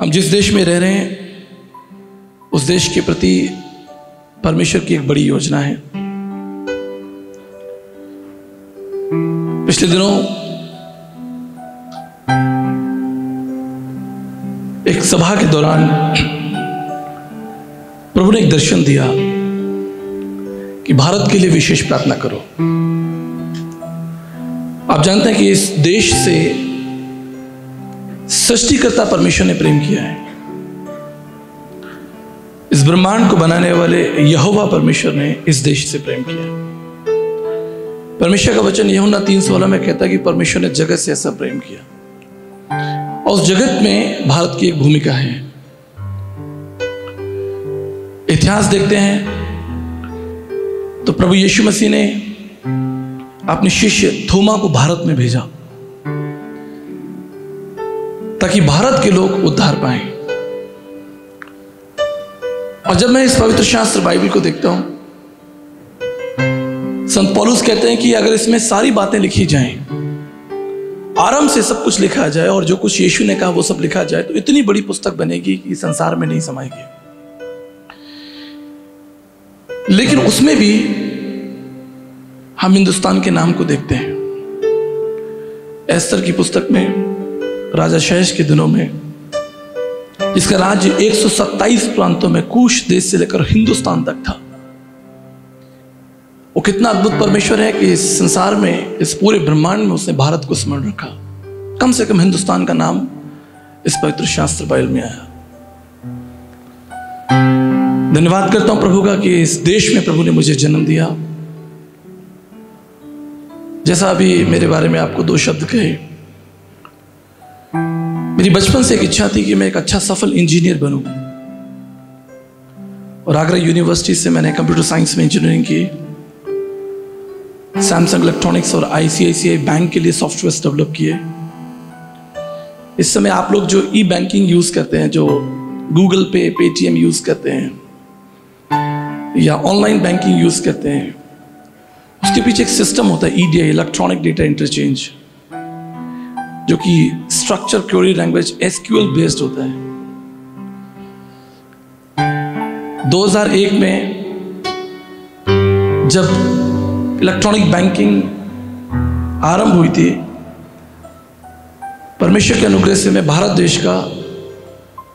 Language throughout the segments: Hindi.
हम जिस देश में रह रहे हैं, उस देश के प्रति परमेश्वर की एक बड़ी योजना है। पिछले दिनों एक सभा के दौरान प्रभु ने एक दर्शन दिया कि भारत के लिए विशेष प्रार्थना करो। आप जानते हैं कि इस देश से सृष्टिकर्ता परमेश्वर ने प्रेम किया है। इस ब्रह्मांड को बनाने वाले यहोवा परमेश्वर ने इस देश से प्रेम किया परमेश्वर का वचन यहुना तीन सोलह में कहता है कि परमेश्वर ने जगत से ऐसा प्रेम किया। और उस जगत में भारत की एक भूमिका है। इतिहास देखते हैं तो प्रभु यीशु मसीह ने अपने शिष्य थोमा को भारत में भेजा। ताकि भारत के लोग उद्धार पाए। और जब मैं इस पवित्र शास्त्र बाइबल को देखता हूँ, संत पौलुस कहते हैं कि अगर इसमें सारी बातें लिखी जाएँ, आराम से सब कुछ लिखा जाए और जो कुछ यीशु ने कहा वो सब लिखा जाए तो इतनी बड़ी पुस्तक बनेगी कि संसार में नहीं समाएगी। लेकिन उसमें भी हम हिंदुस्तान के नाम को देखते हैं। एस्तर की पुस्तक में राजा शैश के दिनों में, इसका राज्य 127 प्रांतों में कुश देश से लेकर हिंदुस्तान तक था। वो कितना अद्भुत परमेश्वर है कि इस संसार में, इस पूरे ब्रह्मांड में उसने भारत को स्मरण रखा। कम से कम हिंदुस्तान का नाम इस पवित्र शास्त्र बाइल में आया। धन्यवाद करता हूँ प्रभु का कि इस देश में प्रभु ने मुझे जन्म दिया। जैसा अभी मेरे बारे में आपको दो शब्द कहे मेरी बचपन से एक इच्छा थी कि मैं एक अच्छा सफल इंजीनियर बनूं। और आगरा यूनिवर्सिटी से मैंने कंप्यूटर साइंस में इंजीनियरिंग की। सैमसंग इलेक्ट्रॉनिक्स और आईसीआईसीआई बैंक के लिए सॉफ्टवेयर डेवलप किए। इस समय आप लोग जो ई बैंकिंग यूज़ करते हैं, जो गूगल पे पेटीएम यूज़ करते हैं, या ऑनलाइन बैंकिंग यूज़ करते हैं, उसके पीछे एक सिस्टम होता है ईडीआई इलेक्ट्रॉनिक डेटा इंटरचेंज जो कि structure query language SQL based होता है। 2001 में जब इलेक्ट्रॉनिक बैंकिंग आरंभ हुई थी परमेश्वर के अनुग्रह से मैं भारत देश का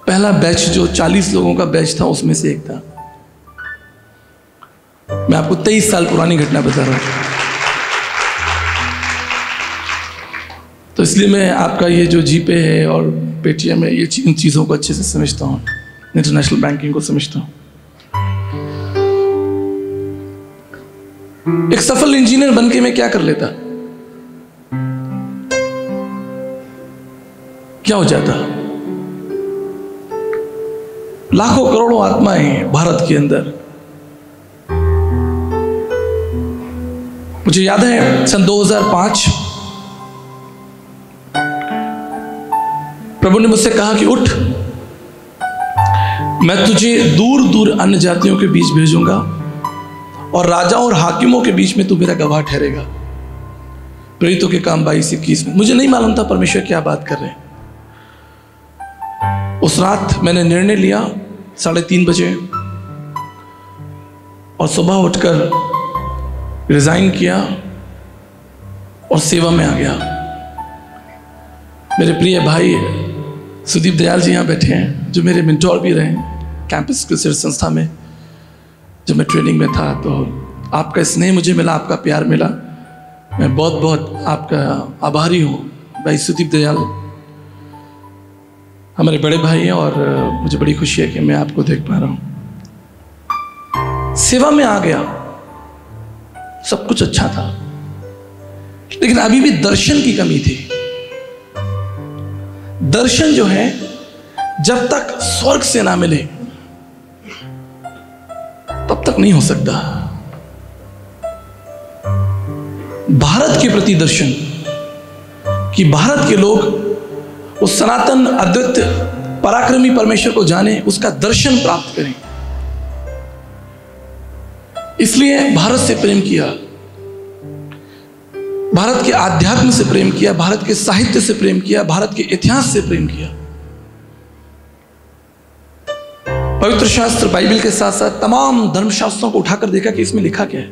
पहला बैच जो 40 लोगों का बैच था, उसमें से एक था। मैं आपको 23 साल पुरानी घटना बता रहा हूँ। तो इसलिए मैं आपका ये जो जीपे है और पेटीएम है, ये इन चीज़ों को अच्छे से समझता हूँ। इंटरनेशनल बैंकिंग को समझता हूँ। एक सफल इंजीनियर बनके मैं क्या कर लेता? क्या हो जाता? लाखों करोड़ों आत्माएँ भारत के अंदर। मुझे याद है, सन 2005 प्रभु ने मुझसे कहा कि उठ। मैं तुझे दूर दूर अन्य जातियों के बीच भेजूँगा और राजाओं और हाकिमों के बीच में तू मेरा गवाह ठहरेगा। प्रेरितों के काम बाईस, इक्कीस। में मुझे नहीं मालूम था परमेश्वर क्या बात कर रहे हैं। उस रात मैंने निर्णय लिया, साढ़े तीन बजे, और सुबह उठकर रिजाइन किया और सेवा में आ गया। मेरे प्रिय भाई सुदीप दयाल जी यहाँ बैठे हैं, जो मेरे मिंटोर भी रहे कैंपस कृषि संस्था में, जब मैं ट्रेनिंग में था तो आपका स्नेह मुझे मिला, आपका प्यार मिला। मैं बहुत बहुत आपका आभारी हूँ, भाई सुदीप दयाल। हमारे बड़े भाई हैं और मुझे बड़ी खुशी है कि मैं आपको देख पा रहा हूँ। सेवा में आ गया। सब कुछ अच्छा था। लेकिन अभी भी दर्शन की कमी थी। दर्शन जो है, जब तक स्वर्ग से ना मिले, तब तक नहीं हो सकता। भारत के प्रति दर्शन, कि भारत के लोग उस सनातन, अद्वित, पराक्रमी परमेश्वर को जाने, उसका दर्शन प्राप्त करें। इसलिए भारत से प्रेम किया। भारत के आध्यात्म से प्रेम किया, भारत के साहित्य से प्रेम किया, भारत के इतिहास से प्रेम किया। पवित्र शास्त्र बाइबल के साथ साथ तमाम धर्मशास्त्रों को उठाकर देखा कि इसमें लिखा क्या है।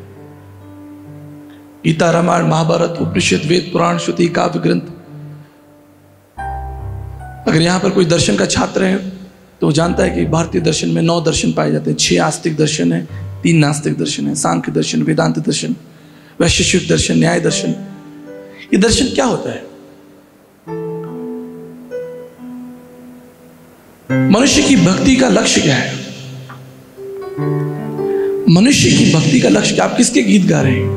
गीता, रामायण, महाभारत, उपनिषद, वेद, पुराण, श्रुति, काव्य, ग्रंथ। अगर यहाँ पर कोई दर्शन का छात्र है तो वो जानता है कि भारतीय दर्शन में नौ दर्शन पाए जाते हैं। छह आस्तिक दर्शन है, तीन नास्तिक दर्शन है, सांख्य दर्शन, वेदांत दर्शन वैशिष्ट दर्शन, न्याय दर्शन ये दर्शन क्या होता है? मनुष्य की भक्ति का लक्ष्य क्या है? मनुष्य की भक्ति का लक्ष्य क्या? आप किसके गीत गा रहे हैं?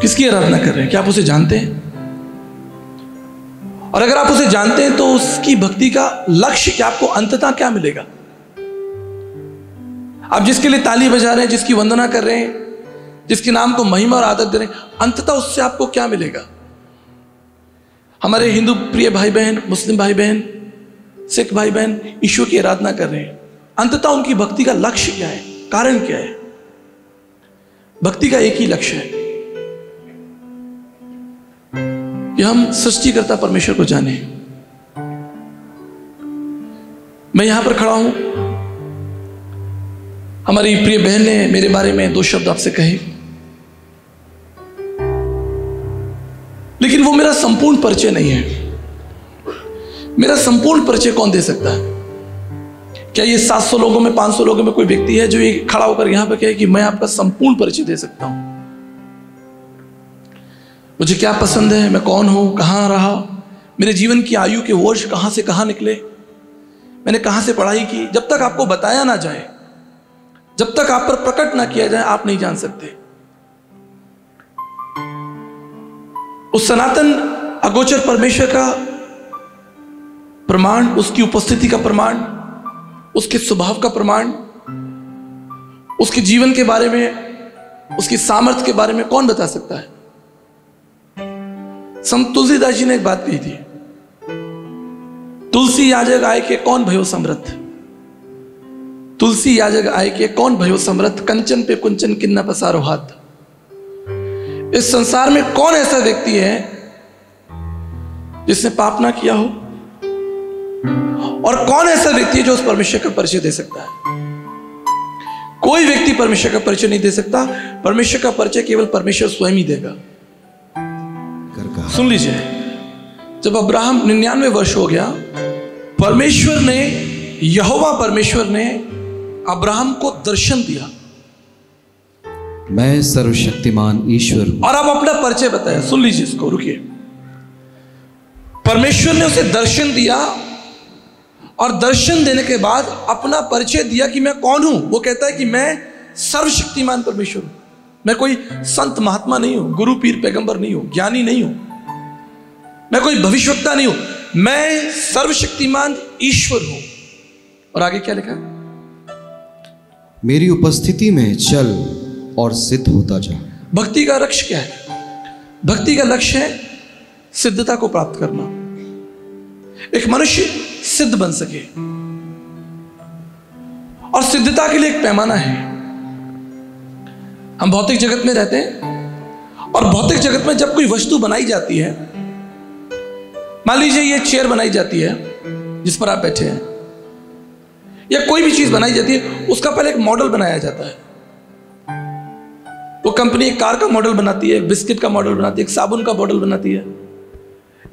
किसकी आराधना कर रहे हैं? क्या आप उसे जानते हैं? और अगर आप उसे जानते हैं तो उसकी भक्ति का लक्ष्य क्या? आपको अंततः क्या मिलेगा? आप जिसके लिए ताली बजा रहे हैं, जिसकी वंदना कर रहे हैं, जिसके नाम को महिमा और आदर दे रहे हैं, अंततः उससे आपको क्या मिलेगा? हमारे हिंदू प्रिय भाई बहन मुस्लिम भाई बहन सिख भाई बहन ईश्वर की आराधना कर रहे हैं। अंततः उनकी भक्ति का लक्ष्य क्या है? कारण क्या है? भक्ति का एक ही लक्ष्य है। कि हम सृष्टिकर्ता परमेश्वर को जाने। मैं यहाँ पर खड़ा हूँ। हमारी प्रिय बहन ने मेरे बारे में दो शब्द आपसे कहे। लेकिन वो मेरा संपूर्ण परिचय नहीं है। मेरा संपूर्ण परिचय कौन दे सकता है? क्या ये 700 लोगों में 500 लोगों में कोई व्यक्ति है जो ये खड़ा होकर यहाँ पर कहे कि मैं आपका संपूर्ण परिचय दे सकता हूँ? मुझे क्या पसंद है? मैं कौन हूँ? कहाँ रहा? मेरे जीवन की आयु के वर्ष कहाँ से कहाँ निकले? मैंने कहाँ से पढ़ाई की? जब तक आपको बताया ना जाए, जब तक आप पर प्रकट ना किया जाए, आप नहीं जान सकते। उस सनातन अगोचर परमेश्वर का प्रमाण, उसकी उपस्थिति का प्रमाण, उसके स्वभाव का प्रमाण, उसके जीवन के बारे में, उसकी सामर्थ्य के बारे में कौन बता सकता है? संत तुलसीदास जी ने एक बात कही थी। तुलसी याजक आय के कौन भयो समृद्ध? तुलसी याजक आय के कौन भयो समृद्ध? कंचन पे कुंचन किन्ना पसारो हाथ। इस संसार में कौन ऐसा व्यक्ति है जिसने पाप ना किया हो? और कौन ऐसा व्यक्ति है जो उस परमेश्वर का परिचय दे सकता है? कोई व्यक्ति परमेश्वर का परिचय नहीं दे सकता। परमेश्वर का परिचय केवल परमेश्वर स्वयं ही देगा। सुन लीजिए। जब अब्राहम निन्यानवे वर्ष हो गया परमेश्वर ने यहोवा परमेश्वर ने अब्राहम को दर्शन दिया। मैं सर्वशक्तिमान ईश्वर और अब अपना परिचय बताया सुन लीजिए इसको रुकिए। परमेश्वर ने उसे दर्शन दिया और दर्शन देने के बाद अपना परिचय दिया कि मैं कौन हूँ। वो कहता है कि मैं सर्वशक्तिमान परमेश्वर हूँ। मैं कोई संत महात्मा नहीं हूँ गुरु पीर पैगंबर नहीं हूँ ज्ञानी नहीं हूँ। मैं कोई भविष्यवक्ता नहीं हूँ। मैं सर्वशक्तिमान ईश्वर हूँ। और आगे क्या लिखा मेरी उपस्थिति में चल और सिद्ध होता जा। भक्ति का लक्ष्य क्या है? भक्ति का लक्ष्य है सिद्धता को प्राप्त करना। एक मनुष्य सिद्ध बन सके। और सिद्धता के लिए एक पैमाना है। हम भौतिक जगत में रहते हैं और भौतिक जगत में जब कोई वस्तु बनाई जाती है, मान लीजिए ये चेयर बनाई जाती है, जिस पर आप बैठे हैं, या कोई भी चीज़ बनाई जाती है, उसका पहले एक मॉडल बनाया जाता है। वो कंपनी एक कार का मॉडल बनाती है, बिस्किट का मॉडल बनाती है, एक साबुन का मॉडल बनाती है।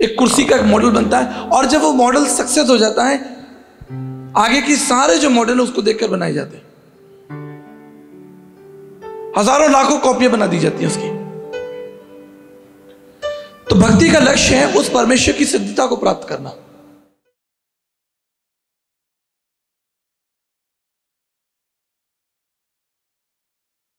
एक कुर्सी का एक मॉडल बनता है और जब वो मॉडल सक्सेस हो जाता है, आगे की सारे जो मॉडल है उसको देखकर बनाए जाते हैं। हज़ारों लाखों कॉपियाँ बना दी जाती हैं उसकी। तो भक्ति का लक्ष्य है उस परमेश्वर की सिद्धता को प्राप्त करना।